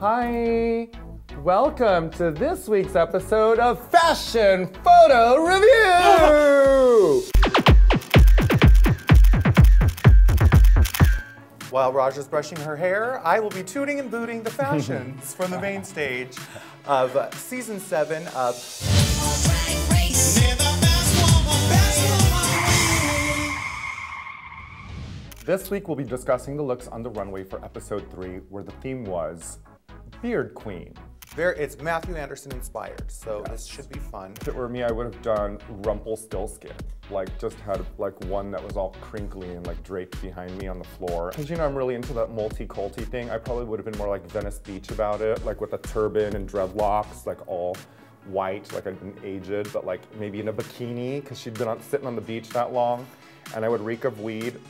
Hi, welcome to this week's episode of Fashion Photo RuView! While Raja's brushing her hair, I will be tooting and booting the fashions from the main stage of season seven of this week we'll be discussing the looks on the runway for episode three, where the theme was Beard Queen. There, it's Mathu Andersen inspired, so this should be fun. If it were me, I would have done Rumpelstiltskin. Like, just had like one that was all crinkly and like draped behind me on the floor. Cause you know, I'm really into that multi-culty thing. I probably would have been more like Venice Beach about it, like with a turban and dreadlocks, like all white, like I'd been aged, but like maybe in a bikini, cause she'd been on, sitting on the beach that long. And I would reek of weed.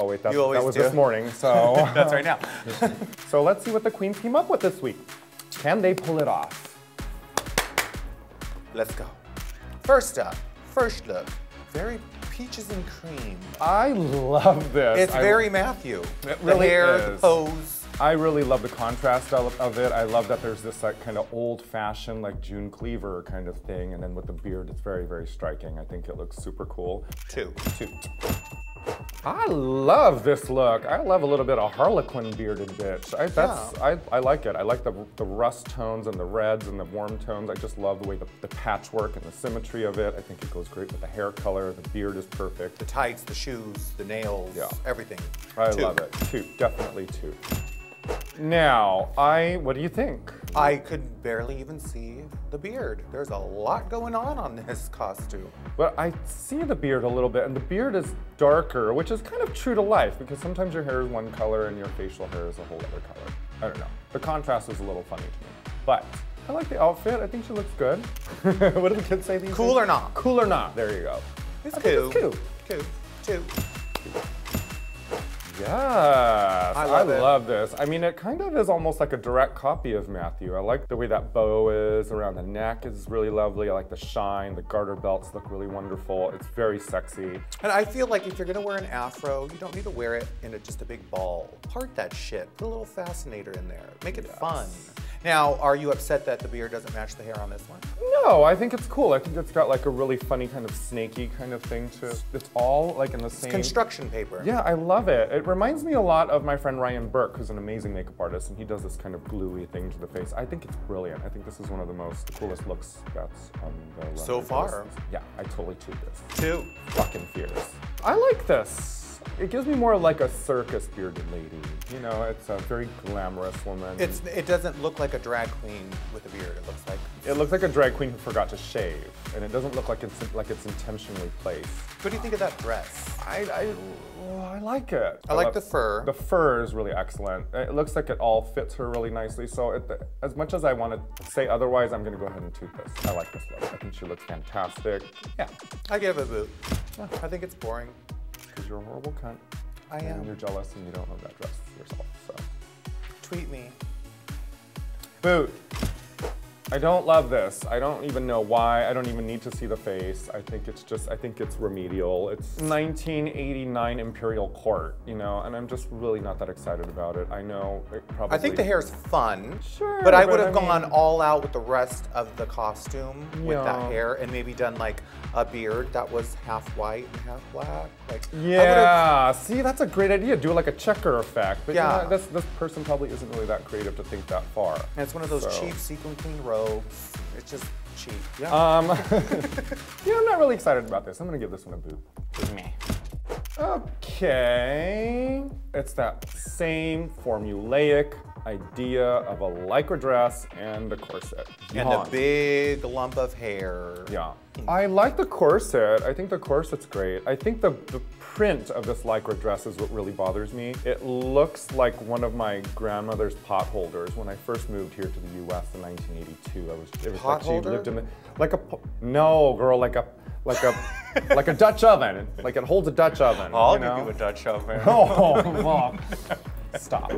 Oh wait, that, that was do. this morning, so. That's right now. So let's see what the queens came up with this week. Can they pull it off? Let's go. First up, first look, very peaches and cream. I love this. It's I- very Mathu. It the really hair, the pose. I really love the contrast of, of it. I love that there's this like kind of old-fashioned like June Cleaver kind of thing, and then with the beard, it's very very striking. I think it looks super cool. Two. Two. I love this look. I love a little bit of Harlequin bearded bitch. I, that's I, I like it. I like the the rust tones and the reds and the warm tones. I just love the way the, the patchwork and the symmetry of it. I think it goes great with the hair color. The beard is perfect. The tights, the shoes, the nails, Yeah. everything. I Two. love it. Two, definitely two. Now, I, what do you think? I could barely even see the beard. There's a lot going on on this costume. Well, I see the beard a little bit, and the beard is darker, which is kind of true to life because sometimes your hair is one color and your facial hair is a whole other color. I don't know. The contrast is a little funny to me. But I like the outfit. I think she looks good. what do the kids say these Cool days? or not? Cool or not. There you go. It's cool. it's cool. Cool. Two. Yes, I love it. love this. I mean, it kind of is almost like a direct copy of Mathu. I like the way that bow is around the neck is really lovely. I like the shine. The garter belts look really wonderful. It's very sexy. And I feel like if you're gonna wear an afro, you don't need to wear it in a, just a big ball. Part that shit. Put a little fascinator in there. Make it fun. Now, are you upset that the beard doesn't match the hair on this one? No, I think it's cool. I think it's got like a really funny kind of snaky kind of thing to it. It's all like in the same. Construction paper. Yeah, I love it. It reminds me a lot of my friend Ryan Burke, who's an amazing makeup artist, and he does this kind of gluey thing to the face. I think it's brilliant. I think this is one of the most coolest looks that's on the So far. Yeah, I totally cheat this. Two. Fucking fierce. I like this. It gives me more like a circus bearded lady. You know, it's a very glamorous woman. It's it doesn't look like a drag queen with a beard. It looks like it looks like a drag queen who forgot to shave, and it doesn't look like it's like it's intentionally placed. What do you think of that dress? I, I, I like it. I like love- the fur. The fur is really excellent. It looks like it all fits her really nicely. So it, as much as I want to say otherwise, I'm going to go ahead and toot this. I like this look. I think she looks fantastic. Yeah, I give it a boot. I think it's boring. because you're a horrible cunt. I And am. you're jealous and you don't love that dress yourself. So, Tweet me. boot. I don't love this. I don't even know why. I don't even need to see the face. I think it's just, I think it's remedial. It's 1989 Imperial Court, you know, and I'm just really not that excited about it. I know it probably. I think the hair's fun. Sure, But I would I have gone mean- all out with the rest of the costume with that hair and maybe done like a beard that was half white and half black. Like Yeah, see, that's a great idea. Do like a checker effect. But Yeah. yeah, this this person probably isn't really that creative to think that far. And it's one of those So- cheap sequin clean robes. It's just cheap. Yeah. Um, yeah, I'm not really excited about this. I'm gonna give this one a boot. Meh. Okay, it's that same formulaic idea of a lycra dress and a corset. and Yawn. the big lump of hair. Yeah. Hmm. I like the corset. I think the corset's great. I think the, the print of this lycra dress is what really bothers me. It looks like one of my grandmother's pot holders. When I first moved here to the U.S. in 1982, I was it was Pot like she lived in the like a no girl like a like a like a Dutch oven. Like it holds a Dutch oven. I'll you give you a Dutch oven. Oh, well, stop.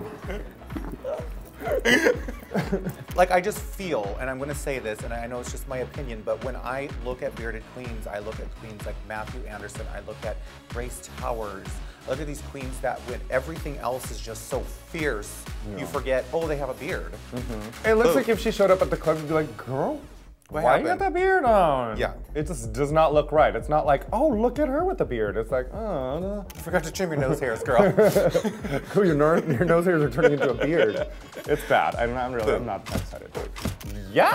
like I just feel, and I'm gonna say this, and I know it's just my opinion, but when I look at bearded queens, I look at queens like Mathu Andersen, I look at Grace Towers, I look at these queens that when everything else is just so fierce, you forget, oh, they have a beard. Mm-hmm. It looks Boom. like if she showed up at the club, you'd be like, girl, What why you got that beard on? Yeah. It just does not look right. It's not like, oh, look at her with the beard. It's like, oh, no. I forgot to trim your nose hairs, girl. Cool, your, your nose hairs are turning into a beard. It's bad. I'm not really, I'm not excited. Yeah!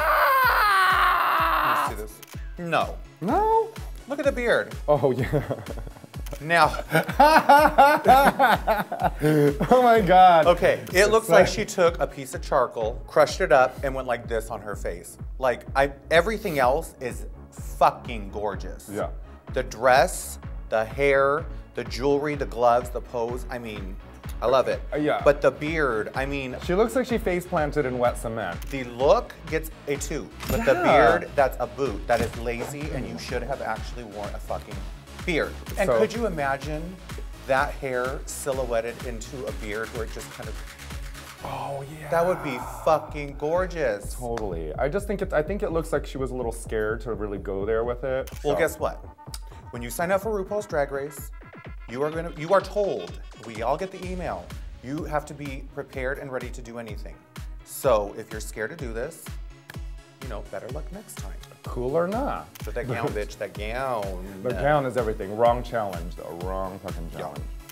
Let's see this. No. No? Look at the beard. Oh, yeah. Now, oh my God. okay, it looks like- she took a piece of charcoal, crushed it up, and went like this on her face. Like, I everything else is fucking gorgeous. Yeah. The dress, the hair, the jewelry, the gloves, the pose. I mean, I love it. Uh, yeah. But the beard, I mean, She looks like she face planted in wet cement. the look gets a two, but the beard, that's a boot. That is lazy, and you should have actually worn a fucking beard. And So- could you imagine that hair silhouetted into a beard where it just kind of, Oh yeah. that would be fucking gorgeous. Totally. I just think it. I think it looks like she was a little scared to really go there with it. Well, So- guess what? When you sign up for RuPaul's Drag Race, you are gonna, you are told, we all get the email, you have to be prepared and ready to do anything. So if you're scared to do this, you know, better luck next time. Cool or not? But that gown, bitch, that gown. The gown is everything. Wrong challenge though. Wrong fucking challenge. Uh,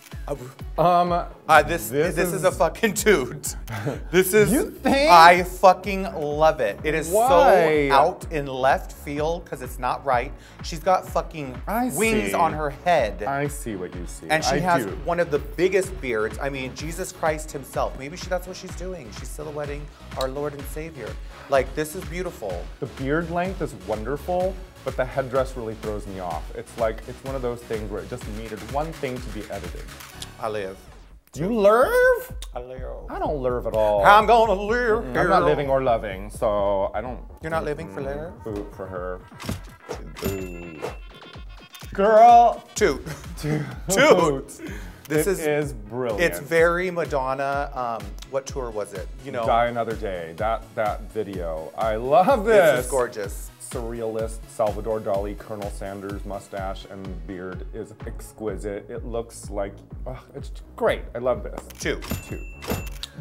Um. Uh, this, this, is, a fucking toot. This is. You think? I fucking love it. It is Why? so out in left field because it's not right. She's got fucking I wings see. on her head. I see what you see. and she I has do. one of the biggest beards. I mean, Jesus Christ himself. Maybe she, that's what she's doing. She's silhouetting our Lord and Savior. Like, this is beautiful. The beard length is wonderful, but the headdress really throws me off. It's like it's one of those things where it just needed one thing to be edited. I live. Do You lurve? I live. I don't lurve at all. I'm gonna live. I'm not living or loving, so I don't. You're not living for later? Boo for her. Boo. Girl. Toot. Toot. Toot. This It is, is brilliant. It's very Madonna. Um, what tour was it? You know, Die Another Day. That that video. I love this. this is gorgeous. Surrealist Salvador Dali, Colonel Sanders mustache and beard is exquisite. It looks like ugh, it's great. I love this. Toot. Two.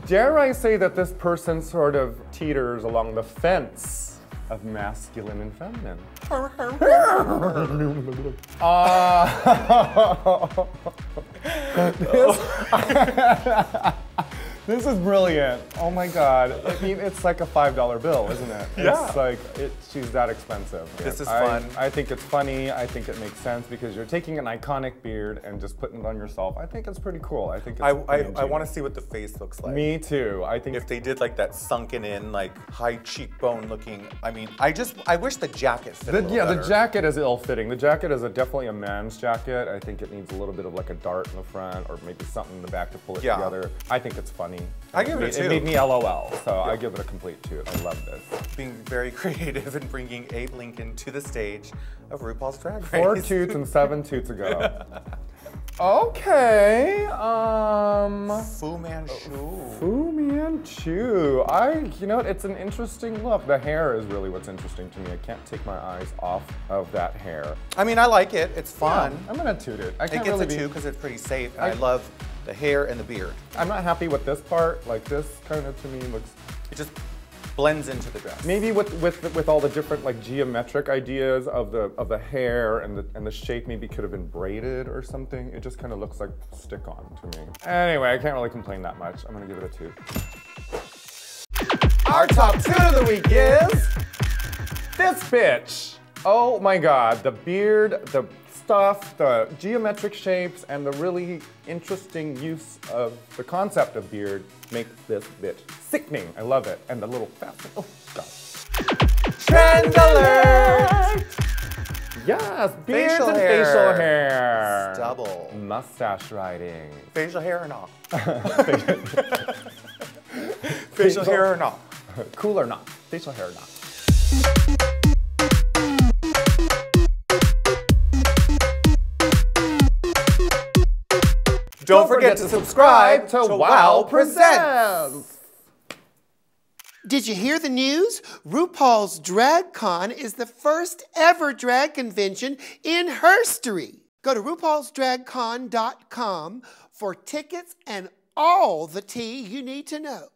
Dare I say that this person sort of teeters along the fence of masculine and feminine? Uh, this, this is brilliant. Oh my god. I mean, it's like a $5 bill, isn't it? Yeah. It's like, it, she's that expensive. This is I- fun. I think it's funny. I think it makes sense because you're taking an iconic beard and just putting it on yourself. I think it's pretty cool. I think it's I, I, I want to see what the face looks like. Me too. I think If they did like that sunken in, like high cheekbone looking. I mean, I just, I wish the jacket fit The, yeah, the jacket is ill-fitting. The jacket is a, definitely a man's jacket. I think it needs a little bit of like a dart in the front or maybe something in the back to pull it Yeah. together. I think it's funny. I give it a made, two. It made me LOL, so I give it a complete two. I love this. Being very creative and bringing Abe Lincoln to the stage of RuPaul's Drag Race. Four toots and seven toots ago. Okay. Um. Fu Manchu. Fu Manchu. I, you know, what, it's an interesting look. The hair is really what's interesting to me. I can't take my eyes off of that hair. I mean, I like it. It's fun. I'm gonna toot it. I It can't gets really a two because it's pretty safe. And I, I- love the hair and the beard. I'm not happy with this part. Like this kind of to me looks It just blends into the dress. maybe with with with all the different like geometric ideas of the of the hair and the and the shape maybe could have been braided or something. It just kind of looks like stick on to me. Anyway, I can't really complain that much. I'm gonna give it a two. Our top two of the week is this bitch. Oh my god, the beard, the stuff, the geometric shapes, and the really interesting use of the concept of beard makes this bitch sickening. I love it. And the little fast, oh god. Trend alert! Yes, beards Facial and hair. facial hair. Double. Mustache riding. Facial hair or not? Facial hair or not? cool or not? Facial hair or not? Don't, forget, to subscribe to, Wow Presents. Did you hear the news? RuPaul's Drag Con is the first ever drag convention in history. Go to RuPaul'sDragCon.com for tickets and all the tea you need to know.